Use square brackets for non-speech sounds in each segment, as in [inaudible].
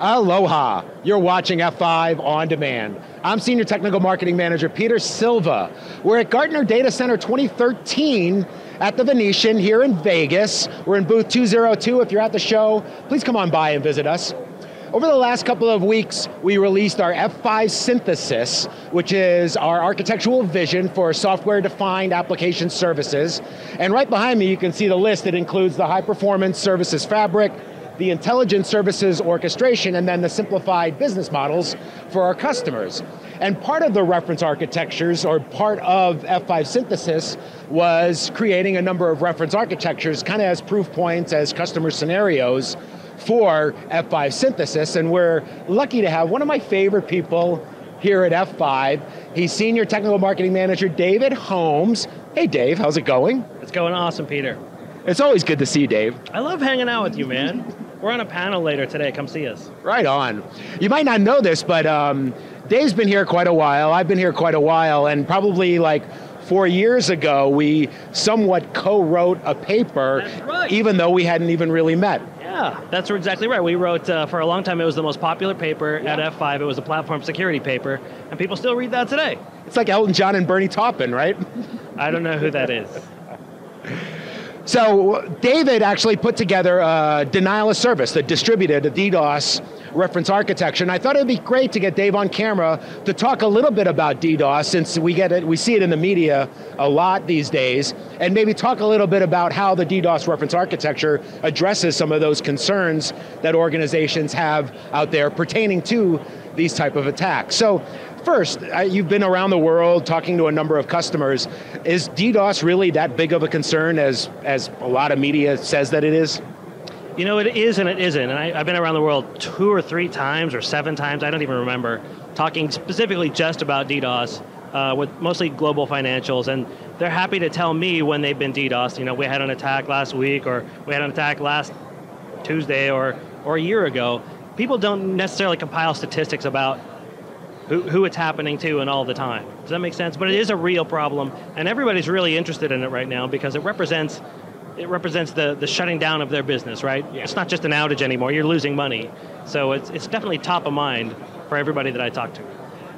Aloha. You're watching F5 on demand. I'm Senior Technical Marketing Manager Peter Silva. We're at Gartner Data Center 2013 at the Venetian here in Vegas. We're in booth 202. If you're at the show, please come on by and visit us. Over the last couple of weeks, we released our F5 Synthesis, which is our architectural vision for software-defined application services. And right behind me, you can see the list. It includes the high performance services fabric, the intelligence services orchestration, and then the simplified business models for our customers. And part of the reference architectures, or part of F5 synthesis, was creating a number of reference architectures, kind of as proof points, as customer scenarios, for F5 synthesis, and we're lucky to have one of my favorite people here at F5. He's Senior Technical Marketing Manager David Holmes. Hey Dave, how's it going? It's going awesome, Peter. It's always good to see you, Dave. I love hanging out with you, man. We're on a panel later today, come see us. Right on. You might not know this, but um, Dave's been here quite a while, I've been here quite a while, and probably like four years ago, we somewhat co-wrote a paper, right. even though we hadn't even really met. Yeah, that's exactly right. We wrote, uh, for a long time, it was the most popular paper yeah. at F5. It was a platform security paper, and people still read that today. It's like Elton John and Bernie Taupin, right? I don't know who that is. [laughs] So David actually put together a denial of service, the distributed a DDoS reference architecture, and I thought it'd be great to get Dave on camera to talk a little bit about DDoS, since we get it, we see it in the media a lot these days, and maybe talk a little bit about how the DDoS reference architecture addresses some of those concerns that organizations have out there pertaining to these type of attacks. So First, you've been around the world talking to a number of customers. Is DDoS really that big of a concern as, as a lot of media says that it is? You know, it is and it isn't. And I, have been around the world two or three times or seven times, I don't even remember, talking specifically just about DDoS uh, with mostly global financials. And they're happy to tell me when they've been DDoS. You know, we had an attack last week or we had an attack last Tuesday or, or a year ago. People don't necessarily compile statistics about who, who it's happening to and all the time. Does that make sense? But it is a real problem, and everybody's really interested in it right now because it represents it represents the, the shutting down of their business, right? Yeah. It's not just an outage anymore, you're losing money. So it's, it's definitely top of mind for everybody that I talk to.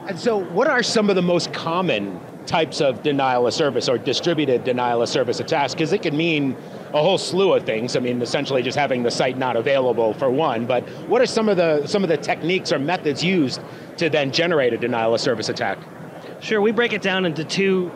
And so what are some of the most common types of denial of service or distributed denial of service attacks? Because it can mean a whole slew of things. I mean, essentially just having the site not available for one, but what are some of the, some of the techniques or methods used to then generate a denial of service attack? Sure, we break it down into two,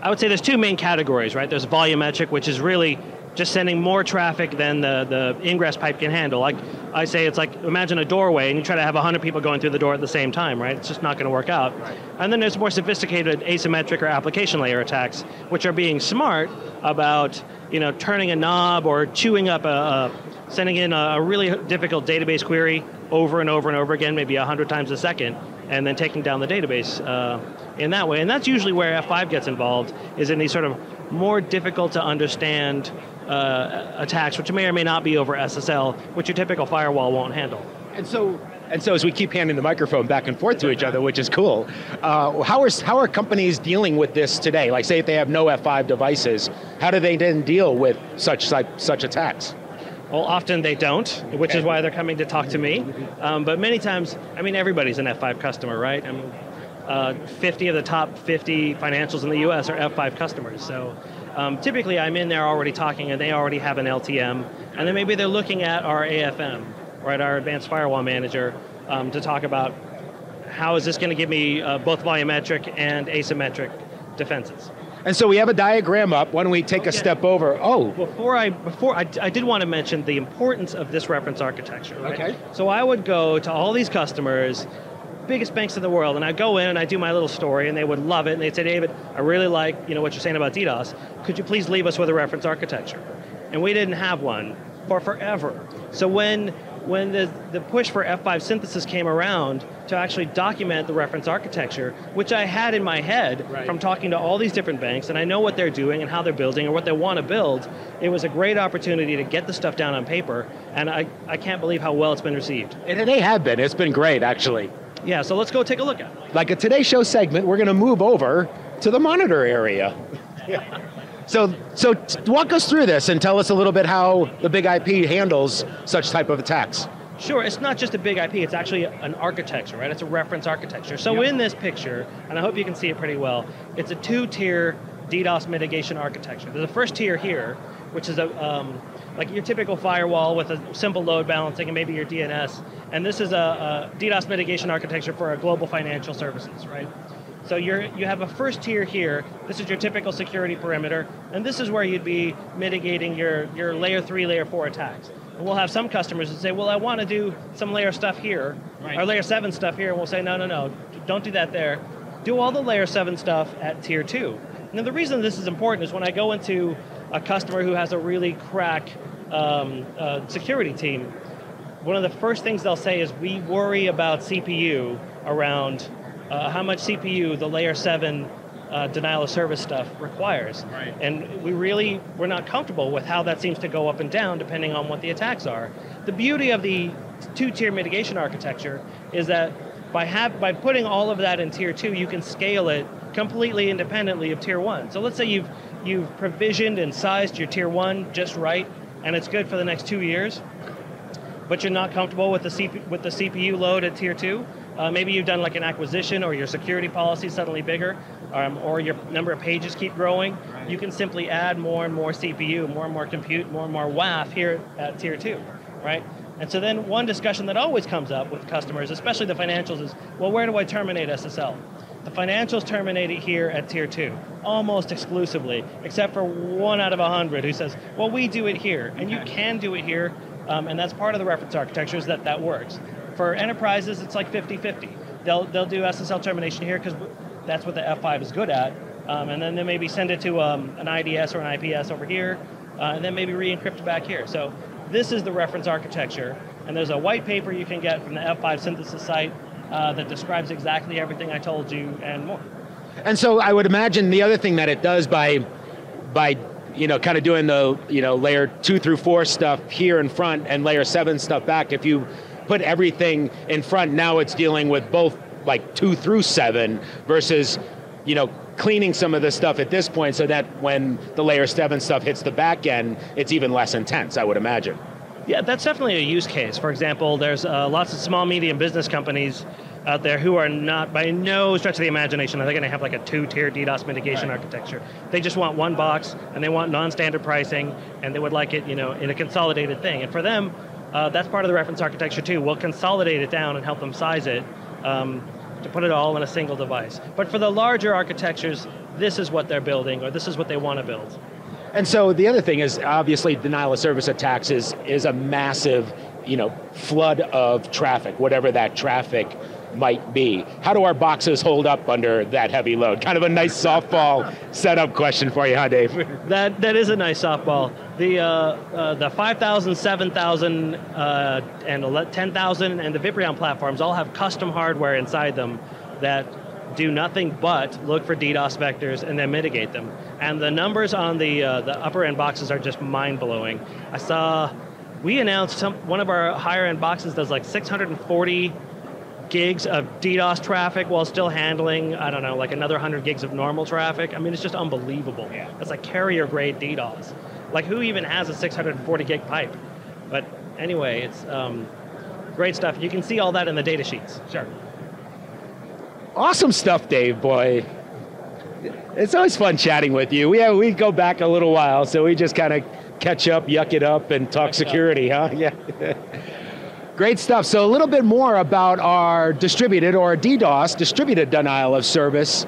I would say there's two main categories, right? There's volumetric, which is really just sending more traffic than the, the ingress pipe can handle. Like I say, it's like imagine a doorway and you try to have 100 people going through the door at the same time, right? It's just not going to work out. Right. And then there's more sophisticated asymmetric or application layer attacks, which are being smart about you know turning a knob or chewing up a, a sending in a really difficult database query over and over and over again, maybe 100 times a second, and then taking down the database uh, in that way. And that's usually where F5 gets involved, is in these sort of more difficult to understand uh, attacks, which may or may not be over SSL, which your typical firewall won't handle. And so, and so as we keep handing the microphone back and forth to each other, which is cool, uh, how, are, how are companies dealing with this today? Like say if they have no F5 devices, how do they then deal with such, such attacks? Well, often they don't, which is why they're coming to talk to me. Um, but many times, I mean, everybody's an F5 customer, right? I mean, uh, 50 of the top 50 financials in the US are F5 customers. So um, typically I'm in there already talking and they already have an LTM, and then maybe they're looking at our AFM, right, our Advanced Firewall Manager, um, to talk about how is this going to give me uh, both volumetric and asymmetric defenses. And so we have a diagram up. Why don't we take a step over? Oh. Before I, before I, I did want to mention the importance of this reference architecture. Right? Okay. So I would go to all these customers biggest banks in the world, and I go in and I do my little story, and they would love it, and they'd say, David, I really like you know what you're saying about DDoS. Could you please leave us with a reference architecture? And we didn't have one for forever. So when when the, the push for F5 synthesis came around to actually document the reference architecture, which I had in my head right. from talking to all these different banks, and I know what they're doing and how they're building and what they want to build, it was a great opportunity to get the stuff down on paper, and I, I can't believe how well it's been received. And they have been, it's been great actually. Yeah, so let's go take a look at it. Like a Today Show segment, we're going to move over to the monitor area. [laughs] so, so walk us through this and tell us a little bit how the Big IP handles such type of attacks. Sure, it's not just a big IP, it's actually an architecture, right? It's a reference architecture. So Yep. in this picture, and I hope you can see it pretty well, it's a two-tier DDoS mitigation architecture. There's a first tier here, which is a um, like your typical firewall with a simple load balancing and maybe your DNS. And this is a, a DDoS mitigation architecture for a global financial services, right? So you're, you have a first tier here, this is your typical security perimeter, and this is where you'd be mitigating your, your layer three, layer four attacks. And we'll have some customers that say, well, I want to do some layer stuff here, Right. or layer seven stuff here, and we'll say, no, no, no, don't do that there. Do all the layer seven stuff at tier two. Now the reason this is important is when I go into a customer who has a really crack um, uh, security team, one of the first things they'll say is we worry about CPU around uh, how much CPU the layer 7 uh, denial of service stuff requires. Right. And we really, we're not comfortable with how that seems to go up and down depending on what the attacks are. The beauty of the two-tier mitigation architecture is that by, have, by putting all of that in tier 2, you can scale it completely independently of tier 1. So let's say you've, you've provisioned and sized your tier 1 just right, and it's good for the next two years but you're not comfortable with the, CP, with the CPU load at tier two, uh, maybe you've done like an acquisition or your security policy is suddenly bigger, um, or your number of pages keep growing, you can simply add more and more CPU, more and more compute, more and more WAF here at tier two, right? And so then one discussion that always comes up with customers, especially the financials, is, well, where do I terminate SSL? The financials terminate it here at tier two, almost exclusively, except for one out of a hundred who says, well, we do it here, and you can do it here, um, and that's part of the reference architecture is that that works. For enterprises, it's like 50-50. They'll, they'll do SSL termination here because that's what the F5 is good at, um, and then they maybe send it to um, an IDS or an IPS over here, uh, and then maybe re-encrypt back here. So this is the reference architecture, and there's a white paper you can get from the F5 synthesis site uh, that describes exactly everything I told you and more. And so I would imagine the other thing that it does by, by you know, kind of doing the you know layer two through four stuff here in front and layer seven stuff back. If you put everything in front, now it's dealing with both like two through seven versus you know cleaning some of the stuff at this point so that when the layer seven stuff hits the back end, it's even less intense. I would imagine. Yeah, that's definitely a use case. For example, there's uh, lots of small, medium business companies out there who are not, by no stretch of the imagination, are they going to have like a two-tier DDoS mitigation Right. architecture. They just want one box, and they want non-standard pricing, and they would like it, you know, in a consolidated thing. And for them, uh, that's part of the reference architecture too. We'll consolidate it down and help them size it um, to put it all in a single device. But for the larger architectures, this is what they're building, or this is what they want to build. And so the other thing is obviously denial of service attacks is, is a massive, you know, flood of traffic, whatever that traffic might be. How do our boxes hold up under that heavy load? Kind of a nice softball setup question for you, huh, Dave? That that is a nice softball. The uh, uh, the 5,000, 7,000, uh, and ele- 10,000, and the Viprion platforms all have custom hardware inside them that do nothing but look for DDoS vectors and then mitigate them. And the numbers on the uh, the upper end boxes are just mind blowing. I saw we announced some one of our higher end boxes does like 640 gigs of DDoS traffic while still handling, I don't know, like another 100 gigs of normal traffic. I mean, it's just unbelievable. Yeah. It's like carrier grade DDoS. Like who even has a 640 gig pipe? But anyway, it's um, great stuff. You can see all that in the data sheets. Sure. Awesome stuff, Dave, boy. It's always fun chatting with you. We, we go back a little while, so we just kind of catch up, yuck it up, and talk Yuck it up. security, huh? [laughs] Yeah. Great stuff. So a little bit more about our distributed or DDoS, distributed denial of service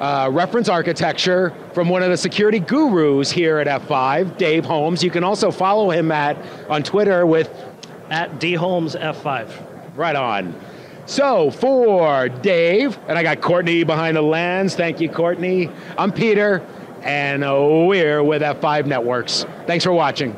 uh, reference architecture from one of the security gurus here at F5, Dave Holmes. You can also follow him at on Twitter with At dholmes F5. Right on. So for Dave, and I got Courtney behind the lens. Thank you, Courtney. I'm Peter, and we're with F5 Networks. Thanks for watching.